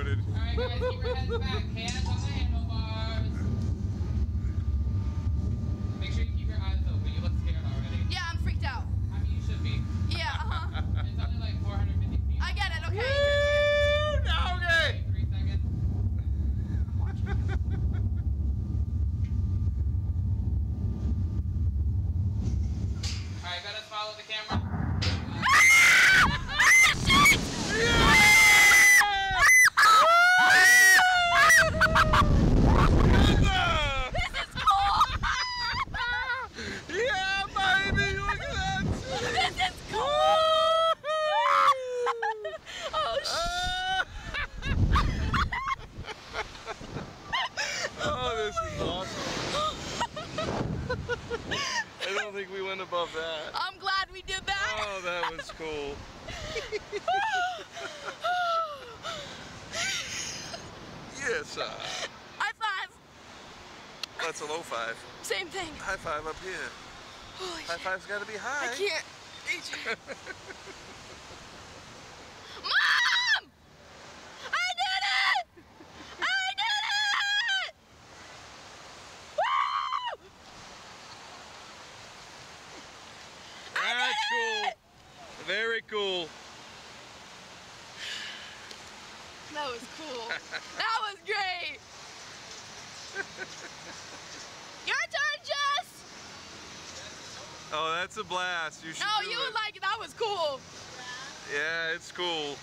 recorded. Alright guys, keep your heads back. Hands on the handlebars. Make sure you keep your eyes open. You look scared already. Yeah, I'm freaked out. I mean, you should be. Yeah, uh-huh. It's only like 450 feet. I get it, okay. Woo! Now, okay. Three seconds. Alright, gotta follow the camera. Yeah, baby, look at that. This is cool! oh, sh- oh, this is awesome. I don't think we went above that. I'm glad we did that. Oh, that was cool. Yes, uh, High five. that's a low five. Same thing. High five up here. Holy High shit. five's got to be high. I can't. AJ. Mom! I did it! I did it! Woo! That's cool. Very cool. That was cool. that was great. Your turn, Jess. Oh, that's a blast. You should No, do you it. like it. That was cool. Yeah, it's cool.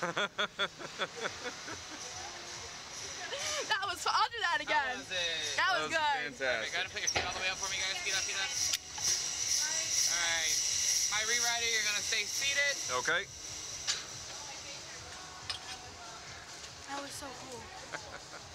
That was. fun. I'll do that again. How was it? That was good. Alright, fantastic. gotta put your feet all the way up for me, guys. Feet up, feet up. Alright. My rewriter, you're gonna stay seated. Okay. That was so cool.